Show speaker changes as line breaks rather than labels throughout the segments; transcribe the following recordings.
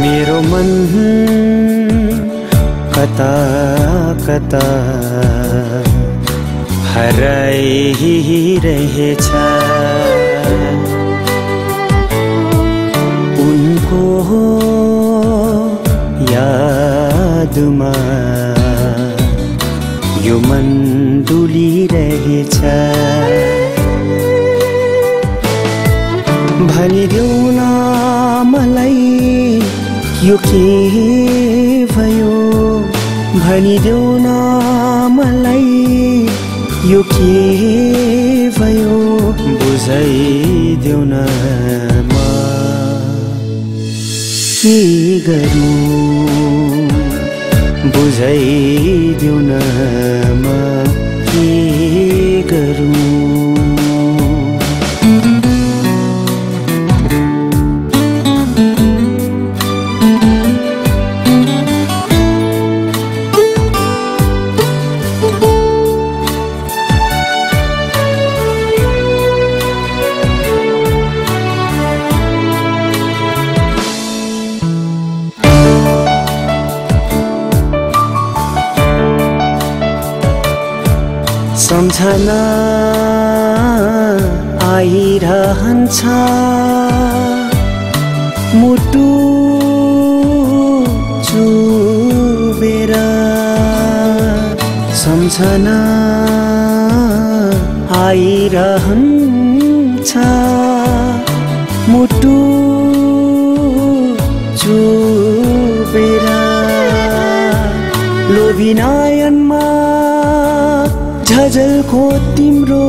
मेरो मन कता कता हराइरहेछ? उनको यादमा यो मन डुलिरहेछ। भनिदेऊ न यो के भयो? भनिदेऊ न मलाई। यो के भयो? बुझाइदेऊ न म। के गरौँ? बुझाइदेऊ न म। के गरौँ? सम्झना आइरहन्छ। मुटु चुबेर सम्झना आइरहन्छ। मुटु चुबेर लोभी झझलको तिम्रो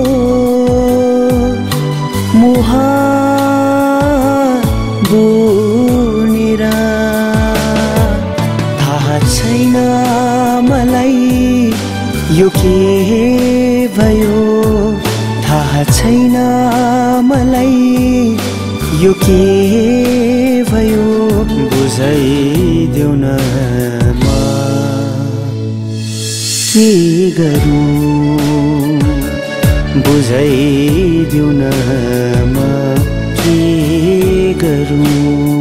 मुहा बुनेर। थाहा छैन मलाई यो के भयो। थाहा छैन मलाई यो के भयो। बुझाइदेऊ न के गरौँ? बुझाइदेऊ न म के गरौँ?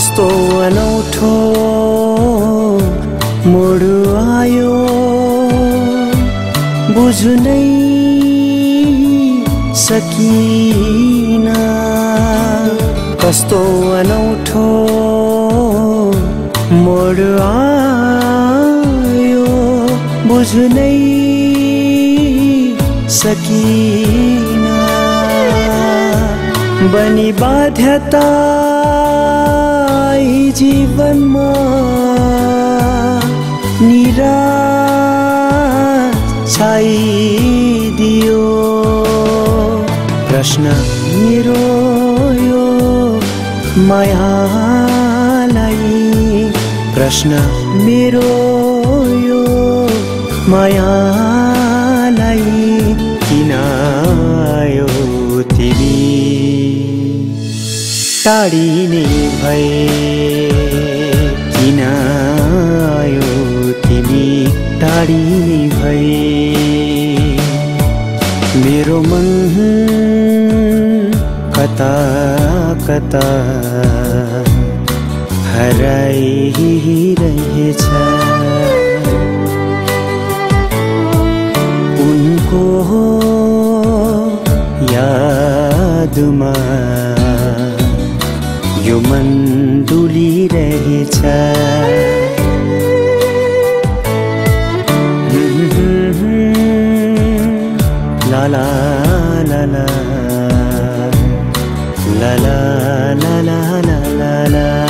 कस्तो अनौठो मोड आयो। बुझ्नै सकिन। कस्तो अनौठो मोड आयो। बुझ्नै सकिन। बनी बाध्यता आई जीवनमा निराश छाइदियो। प्रश्न मेरो यो मायालाई। प्रश्न मेरो यो मायालाई किन आयो तिमी? टाढिने भए कता हराइरहेछ उनको यादमा यो मन डुलिरहेछ la la la la la la.